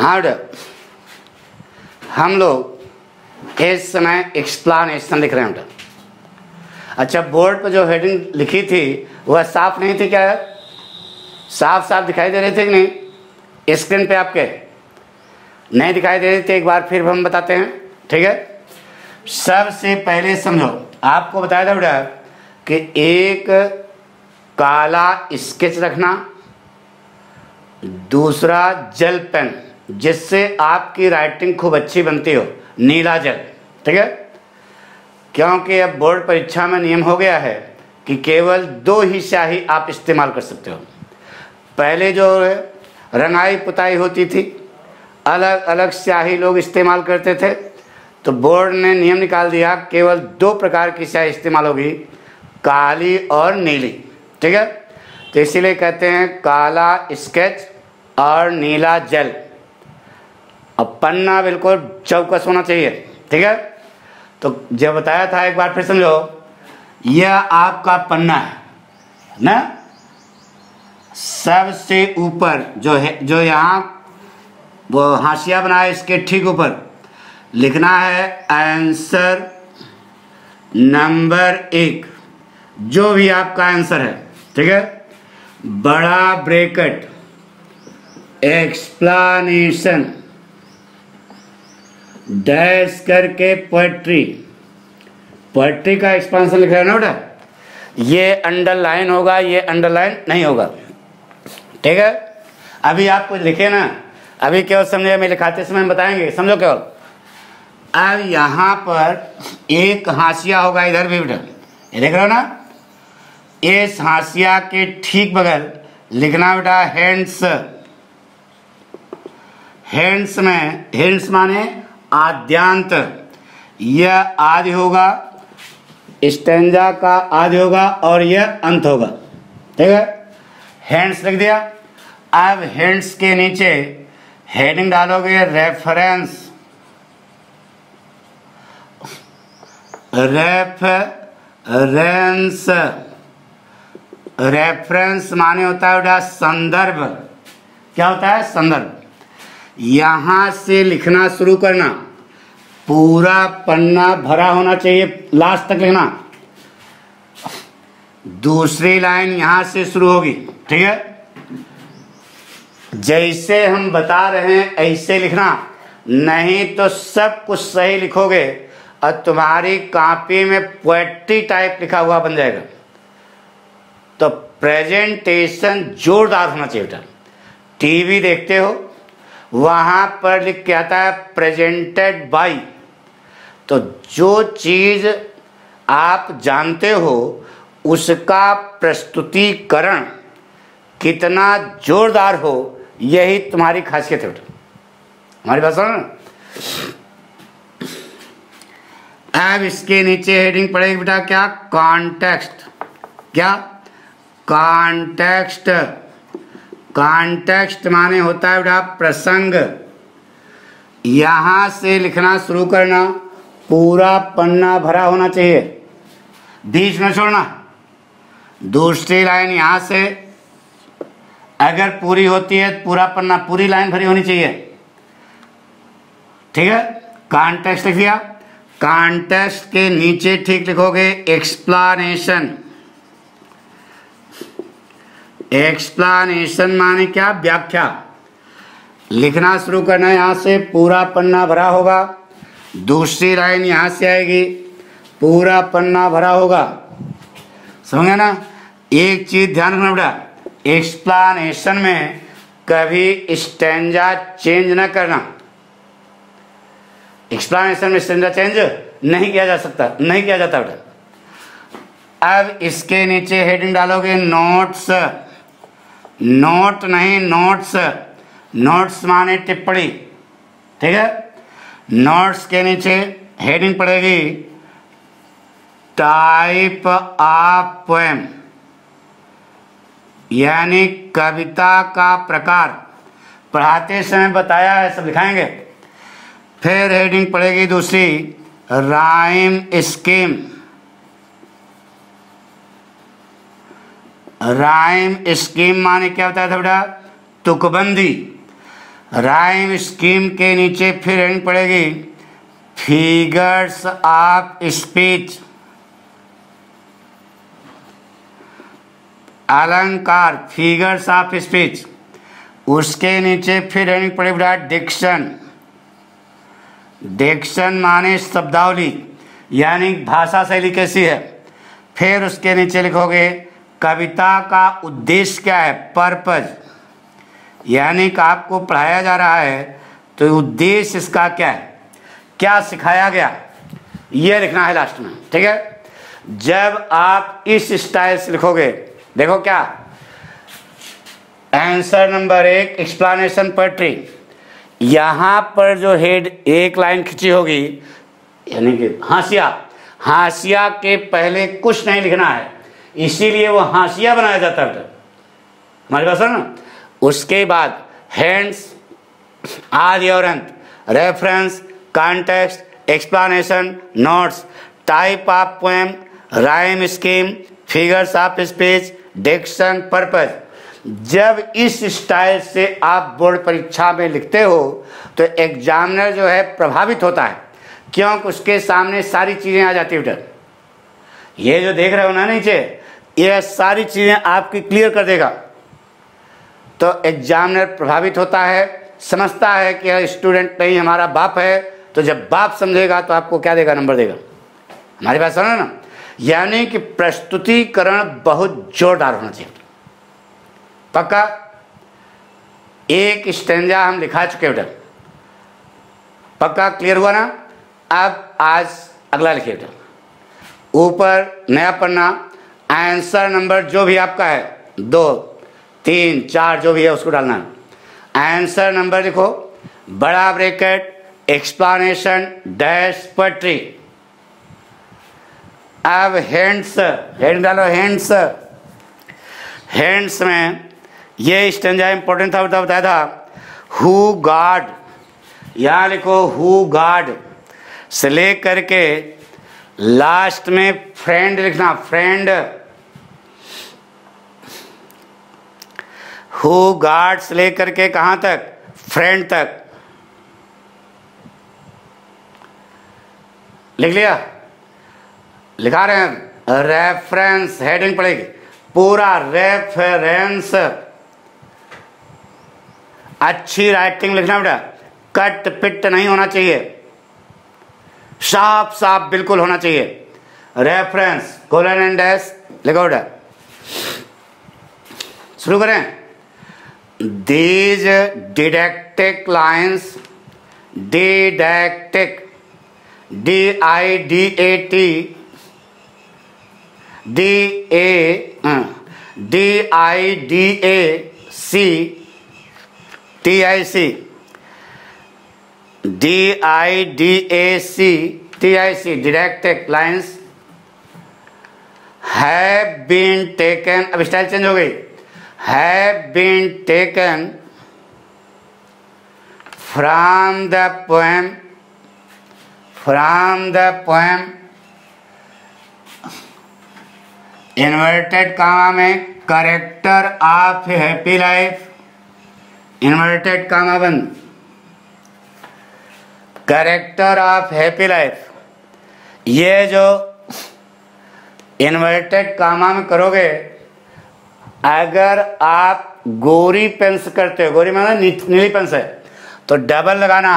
Hard हम लोग इस समय एक्सप्लानेशन लिख रहे हैं अच्छा बोर्ड पर जो हेडिंग लिखी थी वह साफ नहीं थी क्या साफ साफ दिखाई दे रही थी कि नहीं स्क्रीन पे आपके नहीं दिखाई दे रही थी एक बार फिर हम बताते हैं ठीक है सबसे पहले समझो आपको बताया था बेटा कि एक काला स्केच रखना दूसरा जल पेन जिससे आपकी राइटिंग खूब अच्छी बनती हो नीला जल ठीक है क्योंकि अब बोर्ड परीक्षा में नियम हो गया है कि केवल दो ही स्याही आप इस्तेमाल कर सकते हो पहले जो रंगाई पुताई होती थी अलग अलग स्याही लोग इस्तेमाल करते थे तो बोर्ड ने नियम निकाल दिया केवल दो प्रकार की स्याही इस्तेमाल होगी काली और नीली ठीक है तो इसीलिए कहते हैं काला स्केच और नीला जल अब पन्ना बिल्कुल चौकस होना चाहिए ठीक है तो जब बताया था एक बार फिर समझो यह आपका पन्ना है ना सबसे ऊपर जो है जो यहाँ वो हाशिया बना है इसके ठीक ऊपर लिखना है आंसर नंबर एक जो भी आपका आंसर है ठीक है बड़ा ब्रेकेट एक्सप्लानेशन डैश करके पोएट्री पोएट्री का एक्सपांशन लिख रहे हो ना बेटा ये अंडरलाइन होगा ये अंडरलाइन नहीं होगा ठीक है अभी आप कुछ लिखे ना अभी केवल समझे मैं लिखाते समय बताएंगे समझो केवल अब यहां पर एक हाशिया होगा इधर भी बेटा ये देख रहे हो ना इस हाशिया के ठीक बगल लिखना बेटा हैंड्स हैंड्स में हैंड्स माने आद्यांत यह आदि होगा स्टेंजा का आदि होगा और यह अंत होगा ठीक है हैंड्स लिख दिया अब हैंड्स के नीचे हेडिंग डालोगे रेफरेंस रेंस रेफरेंस माने होता है संदर्भ क्या होता है संदर्भ यहां से लिखना शुरू करना पूरा पन्ना भरा होना चाहिए लास्ट तक लिखना दूसरी लाइन यहां से शुरू होगी ठीक है जैसे हम बता रहे हैं ऐसे लिखना नहीं तो सब कुछ सही लिखोगे और तुम्हारी कॉपी में पोएट्री टाइप लिखा हुआ बन जाएगा तो प्रेजेंटेशन जोरदार होना चाहिए बेटा टीवी देखते हो वहां पर लिख के आता है प्रेजेंटेड बाई तो जो चीज आप जानते हो उसका प्रस्तुतिकरण कितना जोरदार हो यही तुम्हारी खासियत है बेटा हमारी बात अब इसके नीचे हेडिंग पड़ेगी बेटा क्या कॉन्टेक्स्ट क्या कॉन्टेक्स्ट कॉन्टेक्स्ट माने होता है बेटा प्रसंग यहां से लिखना शुरू करना पूरा पन्ना भरा होना चाहिए बीच में छोड़ना दूसरी लाइन यहां से अगर पूरी होती है तो पूरा पन्ना पूरी लाइन भरी होनी चाहिए ठीक है कॉन्टेक्स्ट लिख दिया कॉन्टेक्स्ट के नीचे ठीक लिखोगे एक्सप्लानेशन एक्सप्लानेशन माने क्या व्याख्या लिखना शुरू करना यहां यहाँ से पूरा पन्ना भरा होगा दूसरी लाइन यहाँ से आएगी पूरा पन्ना भरा होगा समझे ना एक चीज ध्यान रखना बेटा एक्सप्लानेशन में कभी स्टेंजा चेंज ना करना एक्सप्लानेशन में स्टेंजा चेंज नहीं किया जा सकता नहीं किया जाता बेटा अब इसके नीचे हेडिंग डालोगे नोट्स नोट नहीं नोट्स नोट्स माने टिप्पणी ठीक है नोट्स के नीचे हेडिंग पड़ेगी टाइप ऑफ पोएम यानी कविता का प्रकार पढ़ाते समय बताया है सब दिखाएंगे फिर हेडिंग पड़ेगी दूसरी राइम स्कीम राइम स्कीम माने क्या होता है थोड़ा तुकबंदी राइम स्कीम के नीचे फिर एंड पड़ेगी फिगर्स ऑफ स्पीच अलंकार फिगर्स ऑफ स्पीच उसके नीचे फिर एंड पड़ेगी बेटा डिक्शन डिक्शन माने शब्दावली यानी भाषा शैली कैसी है फिर उसके नीचे लिखोगे कविता का उद्देश्य क्या है पर्पज यानी कि आपको पढ़ाया जा रहा है तो उद्देश्य इसका क्या है क्या सिखाया गया यह लिखना है लास्ट में ठीक है जब आप इस स्टाइल से लिखोगे देखो क्या आंसर नंबर एक एक्सप्लानेशन पोएट्री यहां पर जो हेड एक लाइन खिंची होगी यानी कि हाशिया हाशिया के पहले कुछ नहीं लिखना है इसीलिए वो हाशिया बनाया जाता है हमारे पास है ना उसके बाद हैंड्स आदि और अंत reference context explanation notes type of poem rhyme scheme figures of speech diction purpose जब इस स्टाइल से आप बोर्ड परीक्षा में लिखते हो तो एग्जामिनर जो है प्रभावित होता है क्योंकि उसके सामने सारी चीज़ें आ जाती है ये जो देख रहे हो ना नीचे यह सारी चीज़ें आपकी क्लियर कर देगा तो एग्जामिनर प्रभावित होता है समझता है कि यार स्टूडेंट नहीं हमारा बाप है तो जब बाप समझेगा तो आपको क्या देगा नंबर देगा हमारी बात समझ ना यानी कि प्रस्तुतिकरण बहुत जोरदार होना चाहिए पक्का एक स्टेंजा हम लिखा चुके बेटा पक्का क्लियर हुआ ना अब आज अगला लिखिए बेटा ऊपर नया पन्ना आंसर नंबर जो भी आपका है दो तीन चार जो भी है उसको डालना है आंसर नंबर देखो बड़ा ब्रेकेट एक्सप्लानेशन डैश पट्री अब हैंड्स हैंड डालो हैंड्स हैंड्स में ये स्टेंजा इंपॉर्टेंट था बताया था हु गॉड यहां लिखो हु गॉड से ले करके लास्ट में फ्रेंड लिखना फ्रेंड हु गार्ड्स लेकर के कहां तक फ्रेंड तक लिख लिया लिखा रहे हैं रेफरेंस हेडिंग पड़ेगी पूरा रेफरेंस अच्छी राइटिंग लिखना बेटा कट पिट नहीं होना चाहिए साफ साफ बिल्कुल होना चाहिए रेफरेंस कोलन एंड डैश लिखो बेटा शुरू करें these didactic lines didactic D I D A T D A D um, I D A C T I C D I D A C T I C didactic lines have been taken अब style change हो गई have been taken from the poem from the poem inverted comma में character of happy life inverted comma बंद character of happy life ये जो inverted comma में करोगे अगर आप गोरी पेंस करते हो गोरी मतलब नीली पेंस है तो डबल लगाना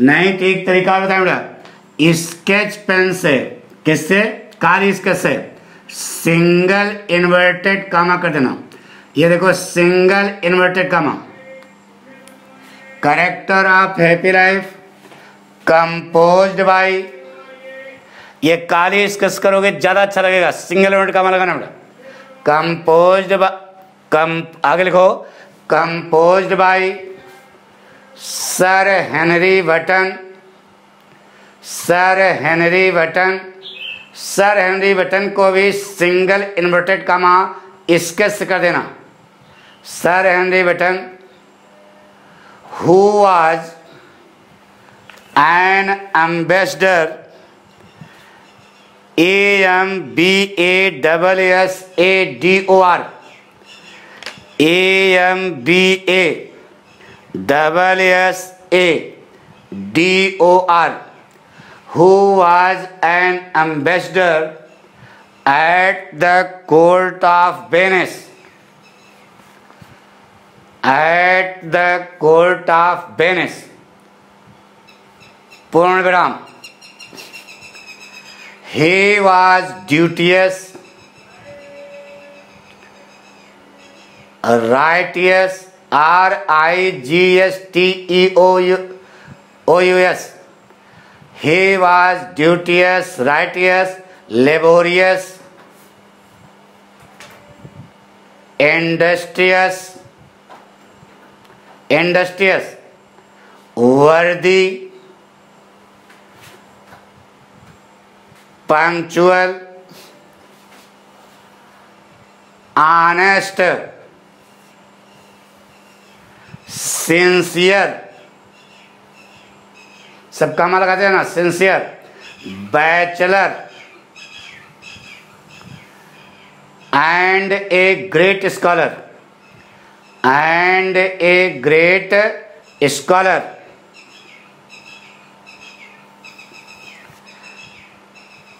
नहीं ठीक तरीका बताए बेटा स्केच पेन से किससे काली स्केच से सिंगल इन्वर्टेड कामा कर देना ये देखो single inverted comma character of happy life composed by ये काली स्केच करोगे ज़्यादा अच्छा लगेगा सिंगल इन्वर्टेड कामा लगाना बेटा कंपोज कम आगे लिखो compose by sir Henry button sir Henry button sir Henry button को भी सिंगल इन्वर्टेड कामा स्केच कर देना sir Henry button who was an ambassador A M B A double S A D O R A M B A double S A D O R, who was an ambassador at the court of Venice. At the court of Venice. पूर्ण विराम he was duteous, righteous, R I G S T E O U O U S. He was duteous, righteous, laborious, industrious, industrious, worthy. Punctual honest sincere सब काम मतलब लगाते हैं ना sincere bachelor and a great scholar and a great scholar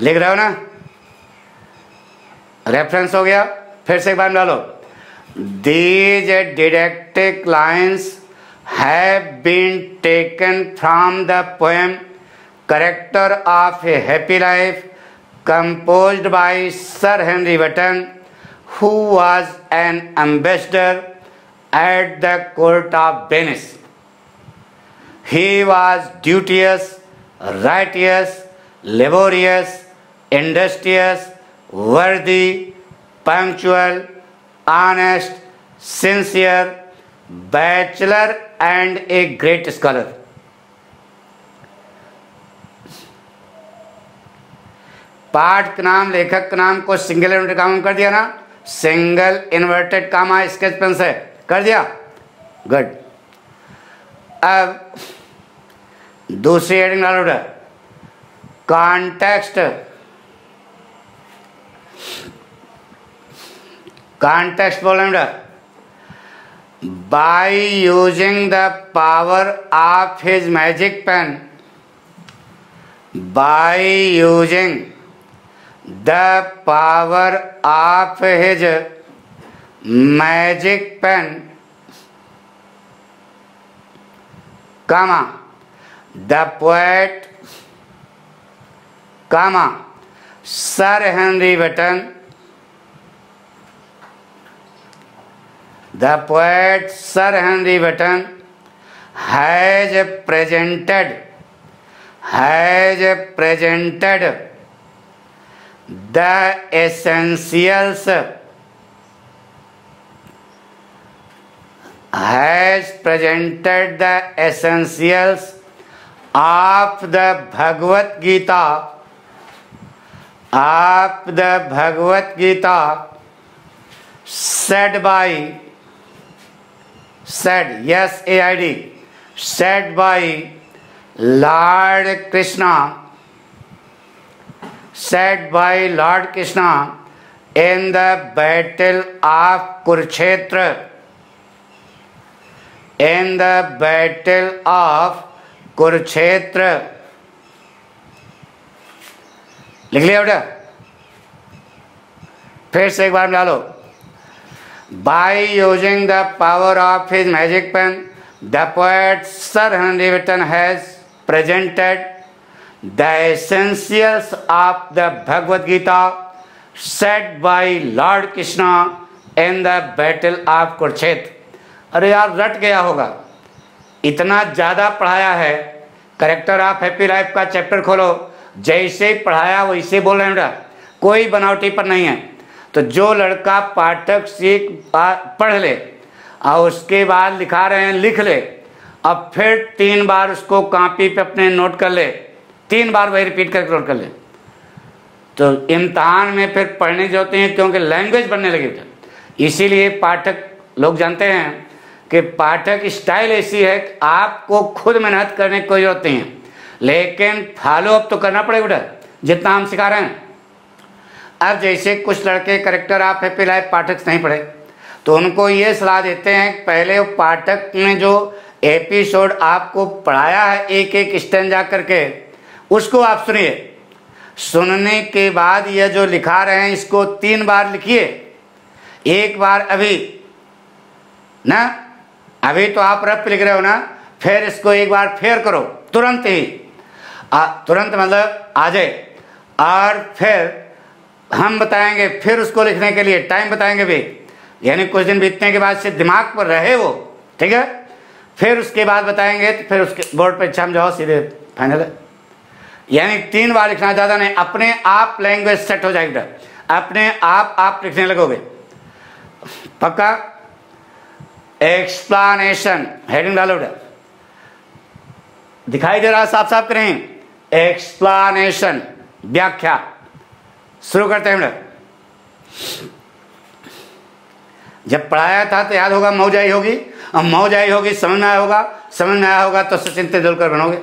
लिख रहे हो ना रेफरेंस हो गया फिर से एक बार डालो these didactic lines have been taken from the poem character of a happy life compose by sir Henry Wotton who was an ambassador at the court of Venice he was duteous righteous laborious industrious, worthy, punctual, honest, sincere, bachelor and a great scholar. पाठ का नाम लेखक का नाम को single inverted comma कर दिया ना सिंगल इन्वर्टेड काम आ स्केच पेन से कर दिया गुड अब दूसरी एडिंग डालो context Context volumda. By using the power of his magic pen, by using the power of his magic pen, comma, the poet, comma, Sir Henry Wotton The poet Sir Henry Wotton has presented has presented the essentials has presented the essentials of the Bhagavad Gita of the Bhagavad Gita said by said, yes, AID, said by Lord Krishna, said by Lord Krishna in the battle of Kurukshetra. In the battle of Kurukshetra. लिख लिया बेटा फिर से एक बार मिला लो By using the power of his magic pen, the poet Sir Henry Wotton has presented the essentials of the Bhagavad Gita said by Lord Krishna in the battle of kurchet अरे यार रट गया होगा इतना ज़्यादा पढ़ाया है करेक्टर ऑफ हैप्पी लाइफ का चैप्टर खोलो जैसे पढ़ाया वैसे बोल रहे हैं बेटा कोई बनावटीपन नहीं है तो जो लड़का पाठक सीख पढ़ ले और उसके बाद लिखा रहे हैं लिख ले अब फिर तीन बार उसको कॉपी पे अपने नोट कर ले तीन बार वही रिपीट करके नोट कर ले तो इम्तहान में फिर पढ़ने होते हैं क्योंकि लैंग्वेज बनने लगी थे इसीलिए पाठक लोग जानते हैं कि पाठक स्टाइल ऐसी है कि आपको खुद मेहनत करने की जरूरत नहीं है लेकिन फॉलो अप तो करना पड़ेगा जितना हम सिखा रहे हैं अब जैसे कुछ लड़के करेक्टर आप हैप्पी लाइफ पाठक नहीं पढ़े तो उनको ये सलाह देते हैं पहले पाठक ने जो एपिसोड आपको पढ़ाया है एक एक स्टैंड जा करके उसको आप सुनिए सुनने के बाद यह जो लिखा रहे हैं इसको तीन बार लिखिए एक बार अभी ना अभी तो आप रफ लिख रहे हो ना फिर इसको एक बार फेर करो तुरंत ही आ, तुरंत मतलब आ जाए और फिर हम बताएंगे फिर उसको लिखने के लिए टाइम बताएंगे भी यानी कुछ दिन बीतने के बाद से दिमाग पर रहे वो ठीक है फिर उसके बाद बताएंगे तो फिर उसके बोर्ड पर एग्जाम जाओ सीधे फाइनल है यानी तीन बार लिखना ज़्यादा नहीं अपने आप लैंग्वेज सेट हो जाएगी अपने आप आप लिखने लगोगे पक्का एक्सप्लानेशन हेडिंग डालो दिखाई दे रहा है साफ साफ करें एक्सप्लानेशन व्याख्या शुरू करते हैं हम लोग जब पढ़ाया था तो याद होगा मौजाई होगी और मौजाई होगी समझ में आया होगा समझ में आया होगा तो सचिन तेंदुलकर बनोगे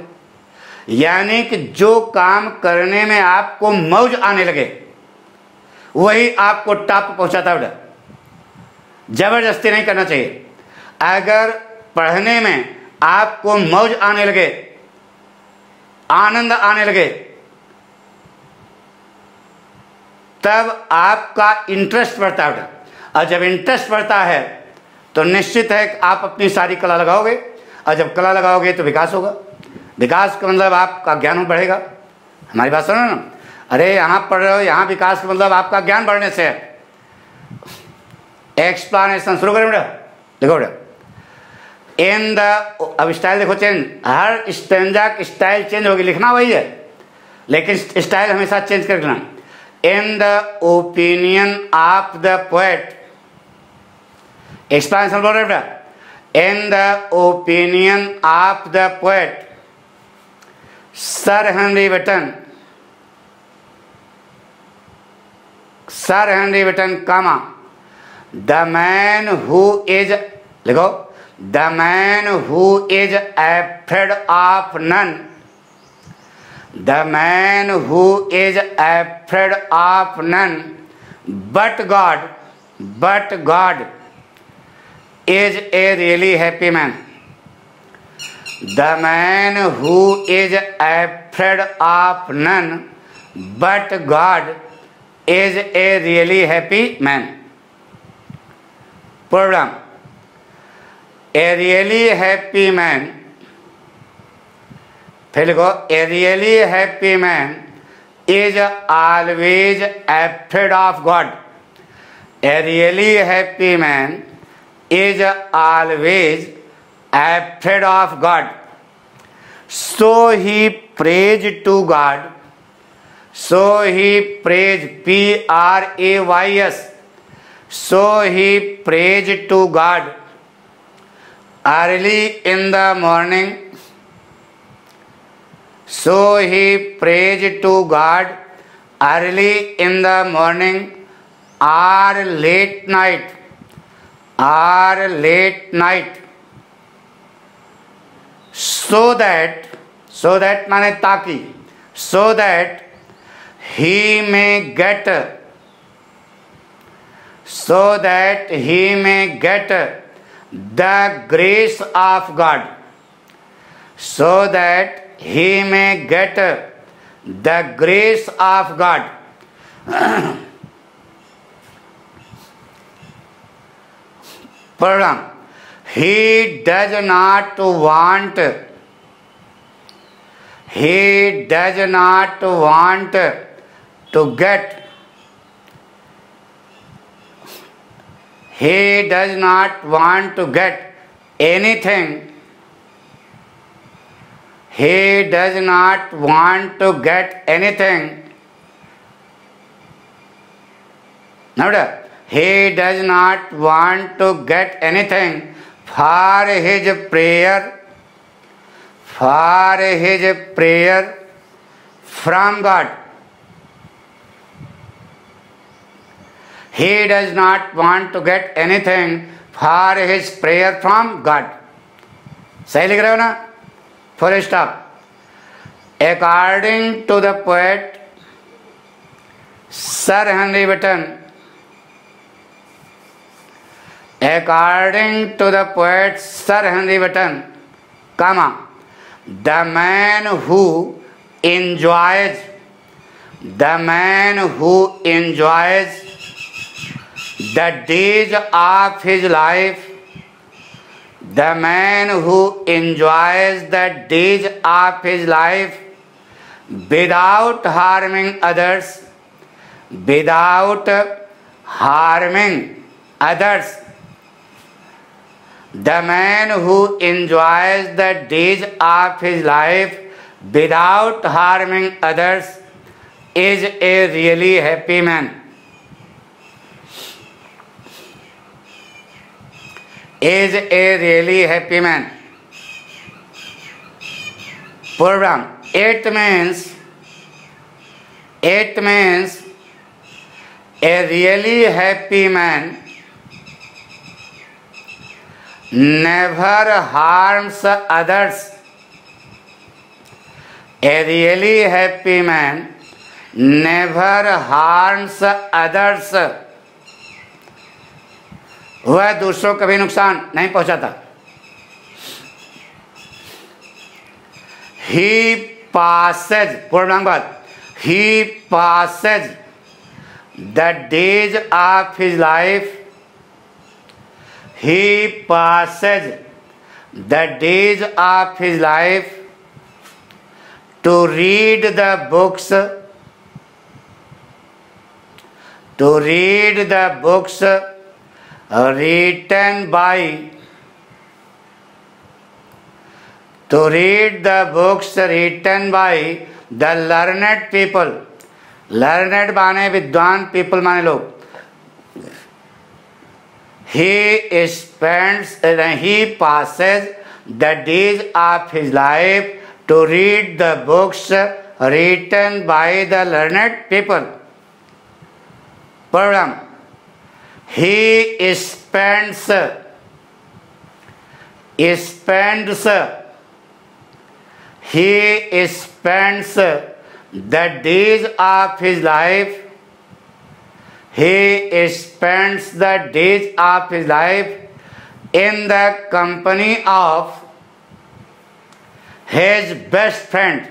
यानी कि जो काम करने में आपको मौज आने लगे वही आपको टॉप पहुंचाता है जबरदस्ती नहीं करना चाहिए अगर पढ़ने में आपको मौज आने लगे आनंद आने लगे तब आपका इंटरेस्ट बढ़ता है और जब इंटरेस्ट बढ़ता है तो निश्चित है कि आप अपनी सारी कला लगाओगे और जब कला लगाओगे तो विकास होगा विकास का मतलब आपका ज्ञान बढ़ेगा हमारी बात सुनो ना अरे यहाँ पढ़ रहे हो यहाँ विकास का मतलब आपका ज्ञान बढ़ने से एक्सप्लानेशन शुरू करें बेटा देखो बेटा इन द अब स्टाइल देखो चेंज हर स्टेंजा स्टाइल चेंज होगी लिखना वही है लेकिन स्टाइल हमेशा चेंज कर लेना in the opinion of the poet. Expansion paragraph. In the opinion of the poet, Sir Henry Wotton, Sir Henry Wotton, comma, the man who is, लिखो, the man who is afraid of none The man who is afraid of none but God is a really happy man. The man who is afraid of none but God is a really happy man. Problem. A really happy man a really happy man is always afraid of God. A really happy man is always afraid of God. So he prays to God. So he prays P R A Y S. So he prays to God. Early in the morning, so he prayed to God early in the morning or late night. Or late night. So that, so that mane taki, so that he may get, so that he may get the grace of God, so that he may get the grace of God. Pardon. He does not want, he does not want to get, he does not want to get anything He does not want to get anything. Now, he does not want to get anything for his prayer, for his prayer from God. He does not want to get anything for his prayer from God. सही लिख रहे हो ना First up, According to the poet Sir Henry Wotton, according to the poet Sir Henry Wotton, comma, the man who enjoys, the man who enjoys the days of his life the man who enjoys the days of his life without harming others, without harming others, the man who enjoys the days of his life without harming others is a really happy man. is a really happy man. Program. It means it means a really happy man never harms others. A really happy man never harms others. हुआ दूसरों को भी नुकसान नहीं पहुंचाता he passes पूर्णांग बात he passes the days of his life he passes the days of his life to read the books to read the books written by to read the books written by the learned people learned माने विद्वान people माने लोग he spends he passes the days of his life to read the books written by the learned people program he spends spends he spends the days of his life he spends the days of his life in the company of his best friend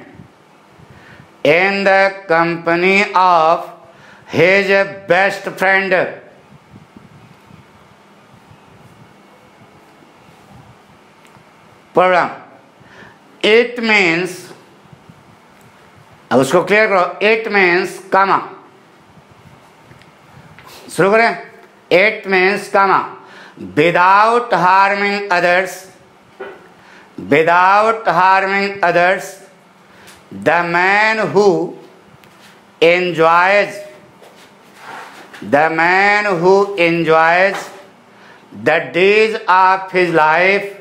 in the company of his best friend program it means अब उसको clear करो it means comma शुरू करें it means comma without harming others without harming others the man who enjoys the man who enjoys the days of his life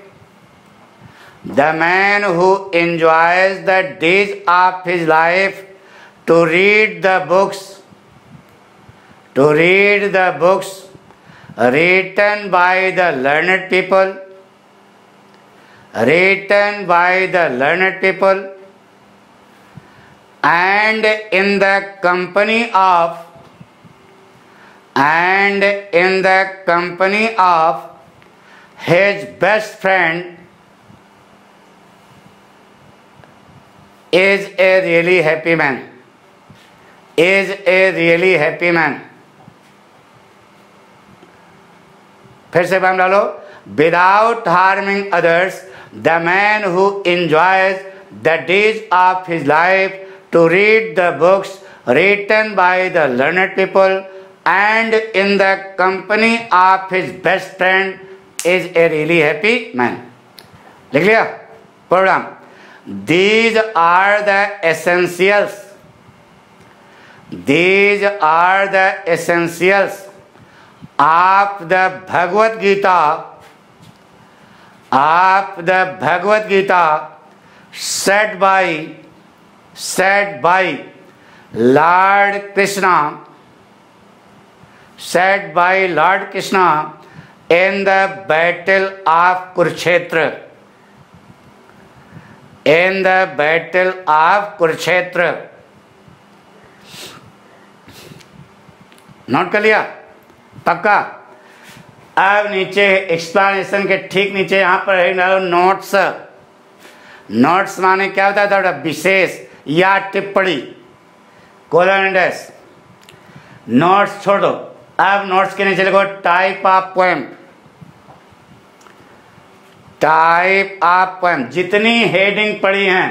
The man who enjoys the days of his life to read the books, to read the books written by the learned people, written by the learned people, and in the company of and in the company of his best friend is a really happy man is a really happy man फिर से ma'am डालो without harming others the man who enjoys the days of his life to read the books written by the learned people and in the company of his best friend is a really happy man लिख लिया program These are the essentials. These are the essentials of the Bhagavad Gita said by Lord Krishna, said by Lord Krishna in the battle of Kurukshetra. in the battle of Kurukshetra. Note कर लिया पक्का अब नीचे explanation के ठीक नीचे यहां पर नोट्स नोट्स माने क्या होता है थोड़ा विशेष या टिप्पणी कोलंडस नोट्स छोड़ दो अब नोट्स के नीचे लिखो type of point type of poem जितनी हेडिंग पड़ी हैं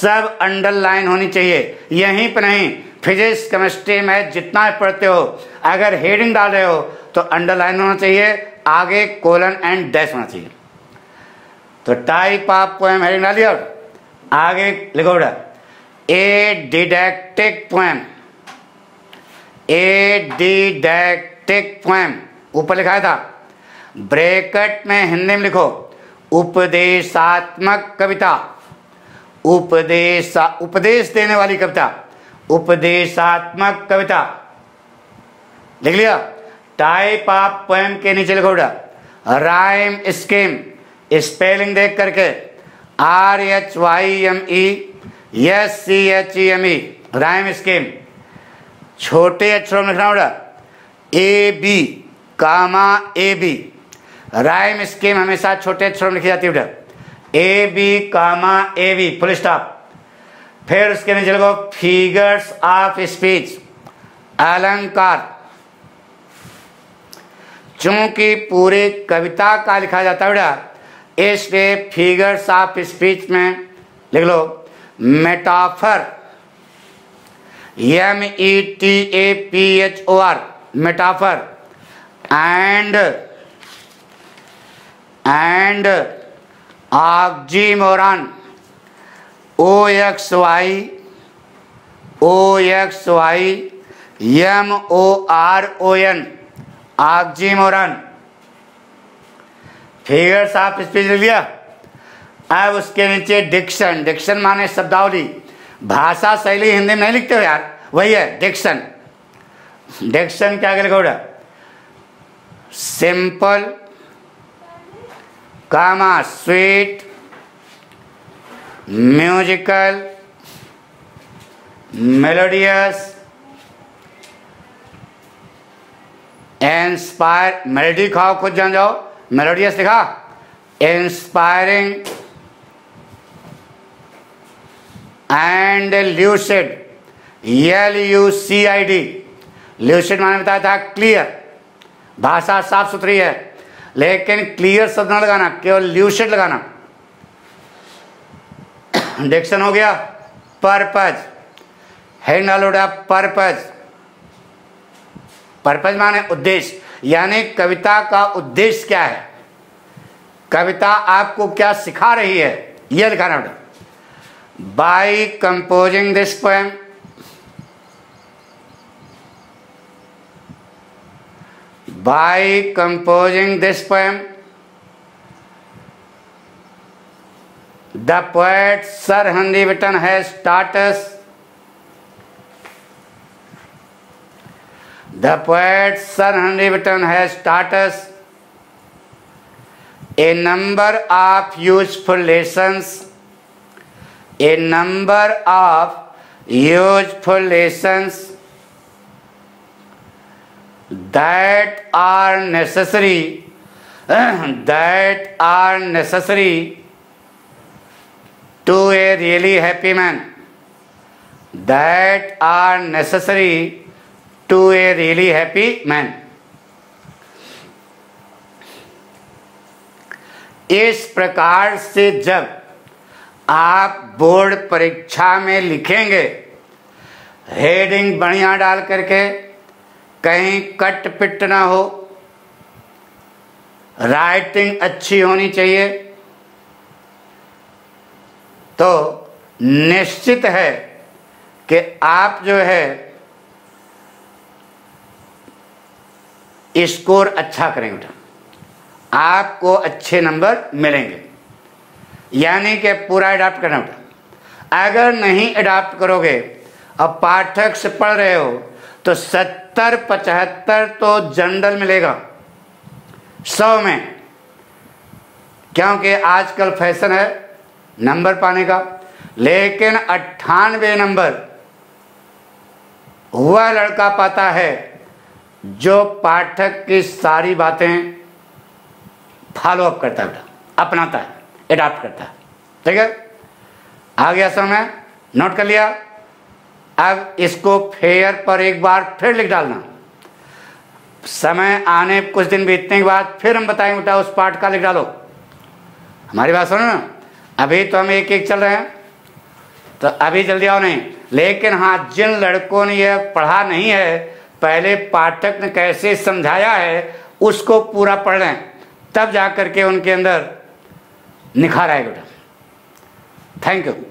सब अंडरलाइन होनी चाहिए यहीं पर नहीं फिजिक्स केमिस्ट्री मैथ जितना पढ़ते हो अगर हेडिंग डाल रहे हो तो अंडरलाइन होना चाहिए आगे कोलन एंड डैश होना चाहिए तो टाइप ऑफ पोएम हेडिंग डालिए और आगे लिखो बेटा a didactic poem a didactic poem ऊपर लिखा था ब्रेकट में हिंदी में लिखो उपदेशात्मक कविता उपदेश उपदेश देने वाली कविता उपदेशात्मक कविता लिख लिया टाइप ऑफ पोएम के नीचे लिखो राइम स्कीम स्पेलिंग देख करके R H Y M E S C H E M E rhyme scheme छोटे अक्षरों में लिखना होगा A B comma A B rhyme scheme हमेशा छोटे अक्षरों में लिखी जाती है बेटा A B comma A B full stop फिर उसके नीचे लिखो फिगर्स ऑफ स्पीच अलंकार चूंकि पूरी कविता का लिखा जाता है बेटा इसलिए फिगर्स ऑफ स्पीच में लिख लो metaphor M E T A P H O R metaphor and and moron O X Y O X Y M O R O N moron figures of speech लिया अब उसके नीचे Dickson diction माने शब्दावली भाषा शैली हिंदी में नहीं लिखते हो यार वही है डिक्शन डिक्शन क्या लिखोड़ा simple comma sweet musical melodious inspire melody खाओ खुद जान जाओ मेलोडियस लिखा inspiring and lucid L U C I D lucid मैंने बताया था क्लियर भाषा साफ सुथरी है लेकिन क्लियर शब्द ना लगाना केवल ल्यूसेट लगाना डिक्शन हो गया purpose and all purpose purpose माने उद्देश्य यानी कविता का उद्देश्य क्या है कविता आपको क्या सिखा रही है यह लिखाना by composing this poem By composing this poem, the poet Sir Henry Wotton has taught us The poet Sir Henry Wotton has taught us a number of useful lessons, a number of useful lessons that are necessary that are necessary to a really happy man that are necessary to a really happy man इस प्रकार से जब आप board परीक्षा में लिखेंगे heading बढ़िया डाल करके कहीं कट पिट ना हो राइटिंग अच्छी होनी चाहिए तो निश्चित है कि आप जो है स्कोर अच्छा करेंगे आपको अच्छे नंबर मिलेंगे यानी कि पूरा अडाप्ट करना उठा अगर नहीं अडाप्ट करोगे और पाठक से पढ़ रहे हो तो सत्तर पचहत्तर तो जनरल मिलेगा सौ में क्योंकि आजकल फैशन है नंबर पाने का लेकिन अट्ठानवे नंबर वह लड़का पाता है जो पाठक की सारी बातें फॉलो अप करता है अपनाता है एडाप्ट करता है ठीक है आ गया समय नोट कर लिया अब इसको फेयर पर एक बार फिर लिख डालना समय आने कुछ दिन बीतने के बाद फिर हम बताएंगे बेटा उस पाठ का लिख डालो हमारी बात सुनो ना अभी तो हम एक एक चल रहे हैं तो अभी जल्दी आओ नहीं लेकिन हाँ जिन लड़कों ने यह पढ़ा नहीं है पहले पाठक ने कैसे समझाया है उसको पूरा पढ़ लें तब जा करके उनके अंदर निखार आएगा बेटा थैंक यू